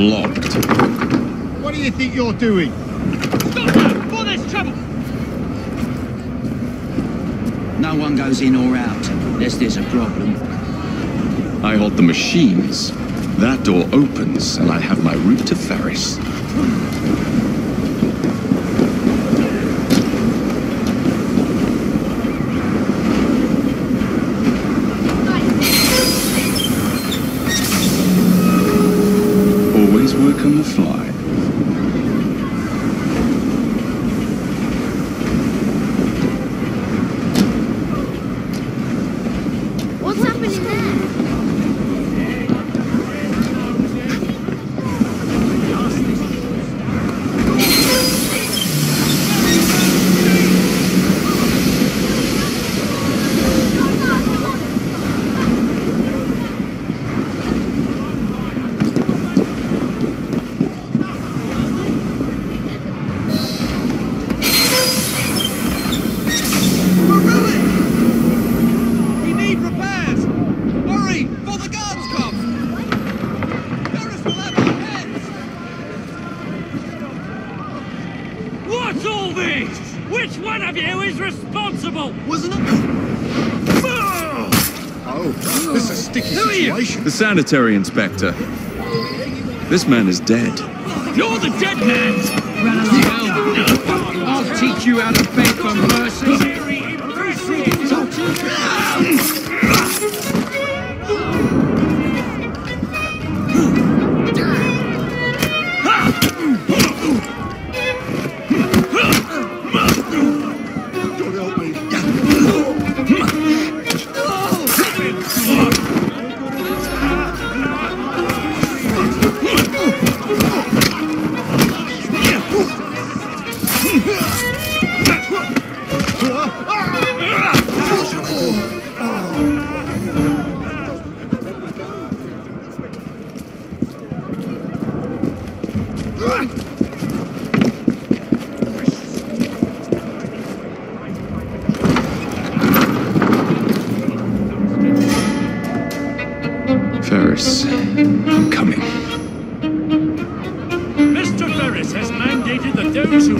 Locked. What do you think you're doing? Stop that! For this trouble! No one goes in or out unless there's a problem. I hold the machines. That door opens, and I have my route to Ferris. Always work on the fly. What's happening there? We need repairs! Hurry! Before the guards come! Ferris will have our heads! What's all this? Which one of you is responsible? Wasn't it? Ah! Oh, this is a sticky Who are you? situation. The sanitary inspector. This man is dead. You're the dead man! I'll teach you how to beg for mercy.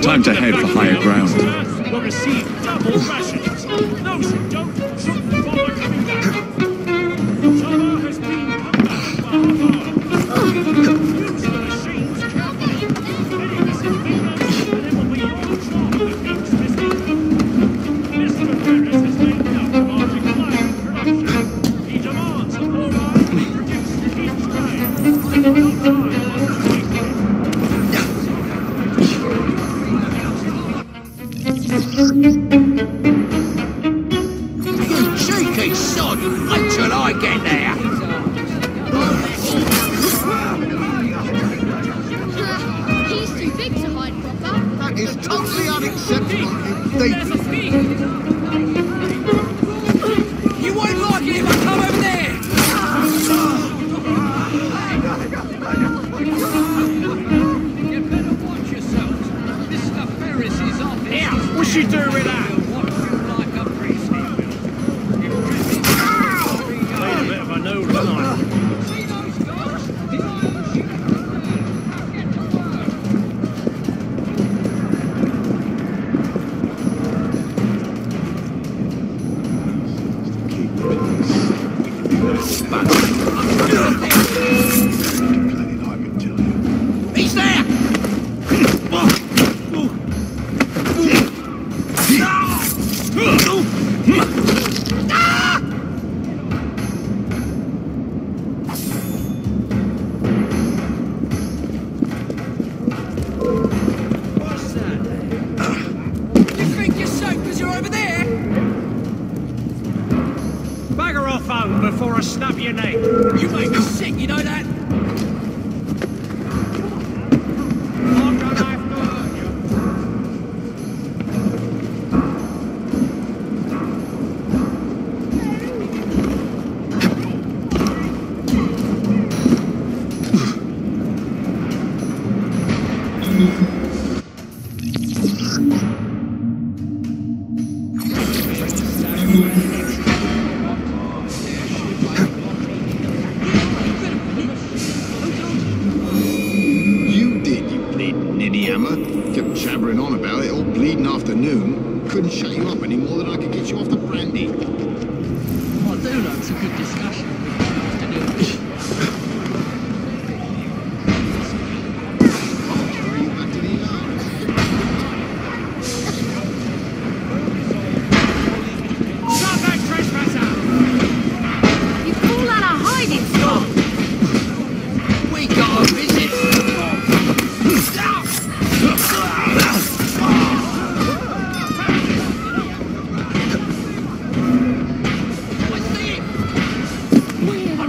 Time to head for higher ground. Totally unacceptable indeed. I snap your neck. You make me sick, you know that?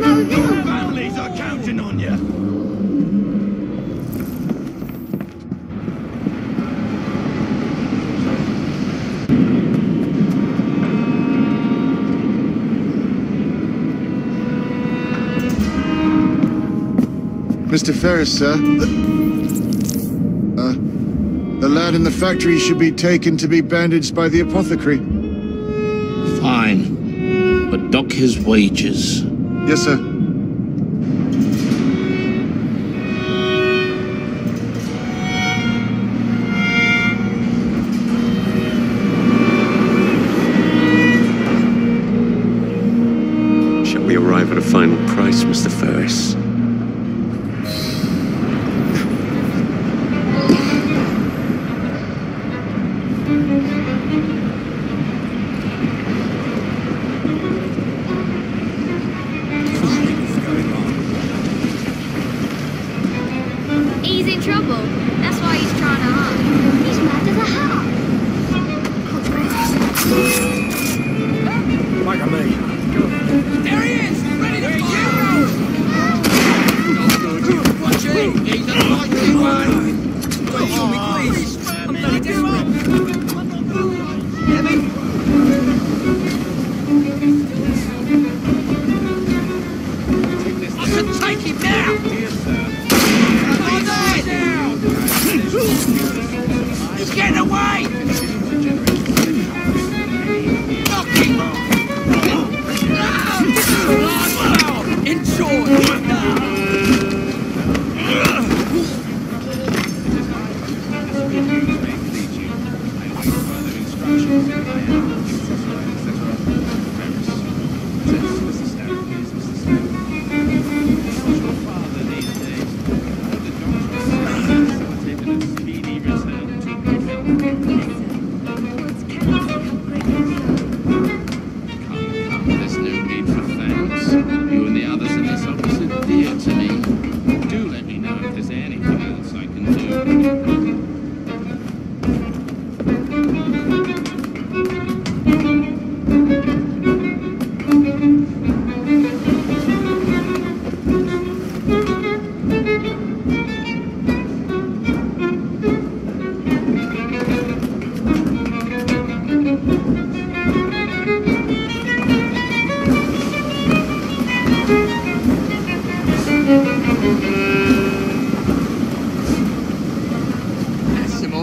Families are counting on you. Mr. Ferris, sir. The, uh, the lad in the factory should be taken to be bandaged by the apothecary fine, but dock his wages. Yes, sir. Shall we arrive at a final price, Mr. Ferris?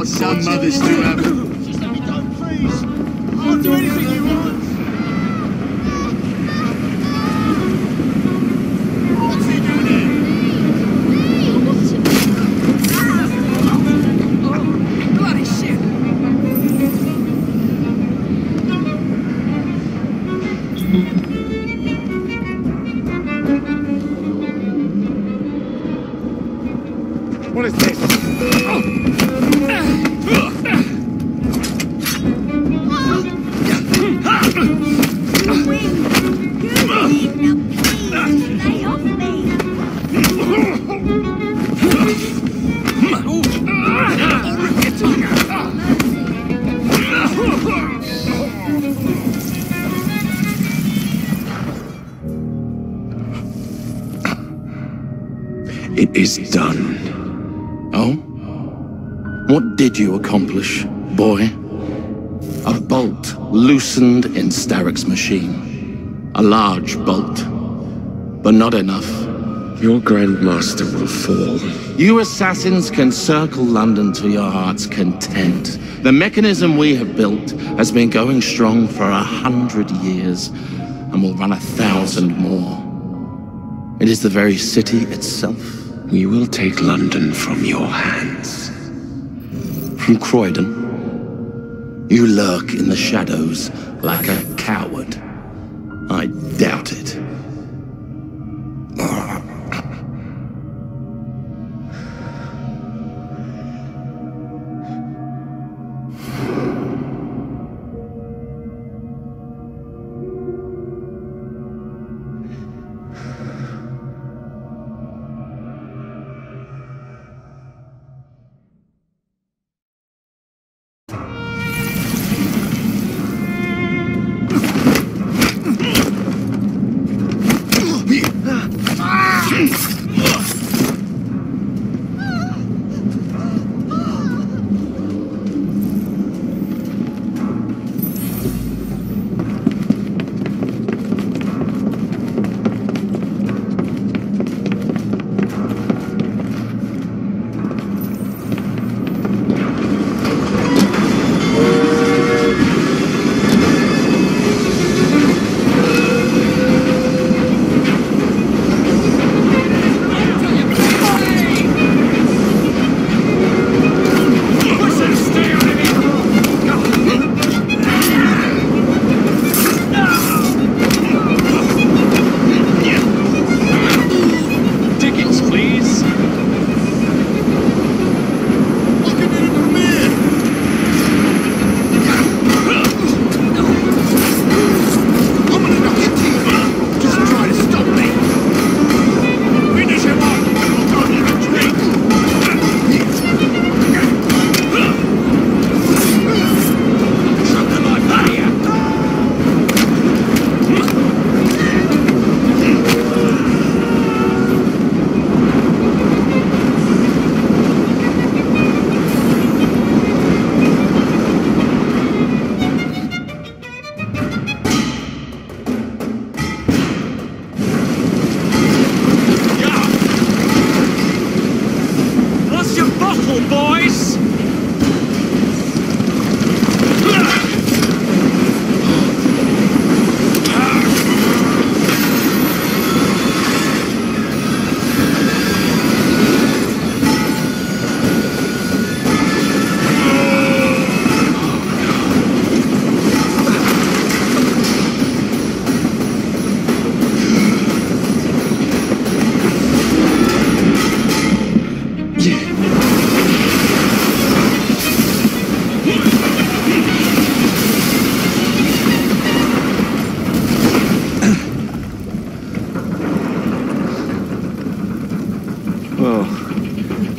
What some mothers do have. Just let me go, please. I'll do anything you want. What's this? Oh. is done. Oh? What did you accomplish, boy? A bolt loosened in Starrick's machine. A large bolt. But not enough. Your Grandmaster will fall. You assassins can circle London to your heart's content. The mechanism we have built has been going strong for a hundred years and will run a thousand more. It is the very city itself we will take London from your hands. From Croydon. You lurk in the shadows like a coward. I doubt it.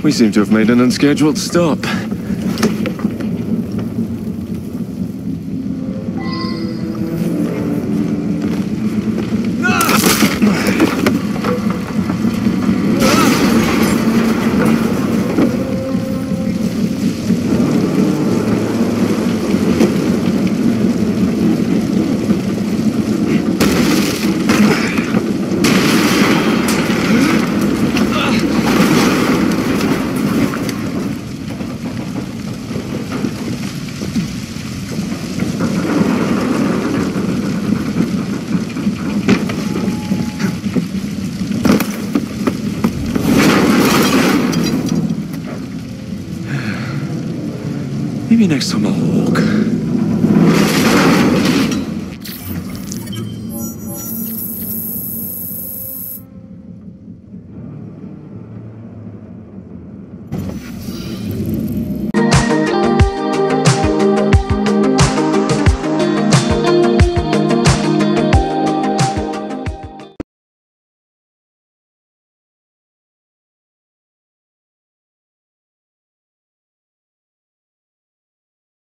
We seem to have made an unscheduled stop.